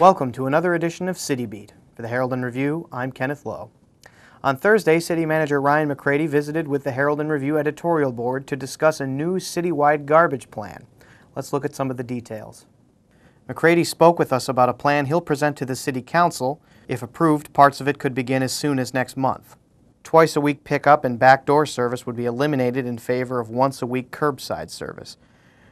Welcome to another edition of City Beat. For the Herald and Review, I'm Kenneth Lowe. On Thursday, City Manager Ryan McCrady visited with the Herald and Review editorial board to discuss a new citywide garbage plan. Let's look at some of the details. McCrady spoke with us about a plan he'll present to the City Council. If approved, parts of it could begin as soon as next month. Twice a week pickup and backdoor service would be eliminated in favor of once a week curbside service.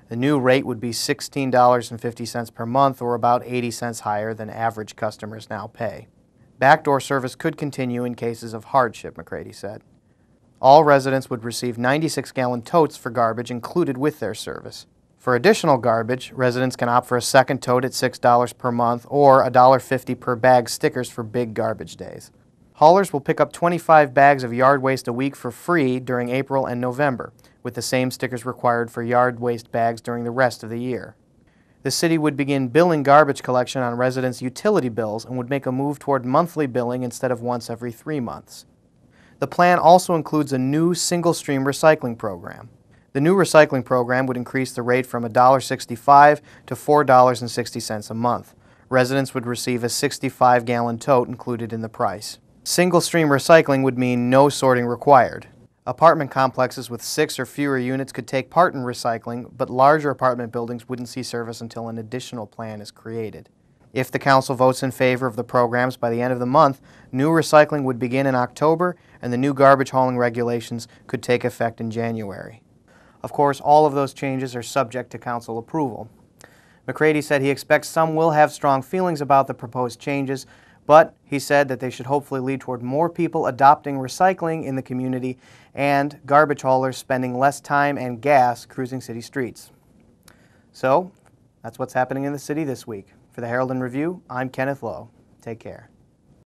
The new rate would be $16.50 per month, or about 80 cents higher than average customers now pay. Backdoor service could continue in cases of hardship, McCrady said. All residents would receive 96 gallon totes for garbage included with their service. For additional garbage, residents can opt for a second tote at $6 per month or $1.50 per bag stickers for big garbage days. Haulers will pick up 25 bags of yard waste a week for free during April and November with the same stickers required for yard waste bags during the rest of the year. The city would begin billing garbage collection on residents' utility bills and would make a move toward monthly billing instead of once every three months. The plan also includes a new single stream recycling program. The new recycling program would increase the rate from $1.65 to $4.60 a month. Residents would receive a 65 gallon tote included in the price. Single stream recycling would mean no sorting required. Apartment complexes with six or fewer units could take part in recycling, but larger apartment buildings wouldn't see service until an additional plan is created. If the Council votes in favor of the programs by the end of the month, new recycling would begin in October and the new garbage hauling regulations could take effect in January. Of course, all of those changes are subject to Council approval. McCrady said he expects some will have strong feelings about the proposed changes, but he said that they should hopefully lead toward more people adopting recycling in the community and garbage haulers spending less time and gas cruising city streets. So, that's what's happening in the city this week. For the Herald and Review, I'm Kenneth Lowe. Take care.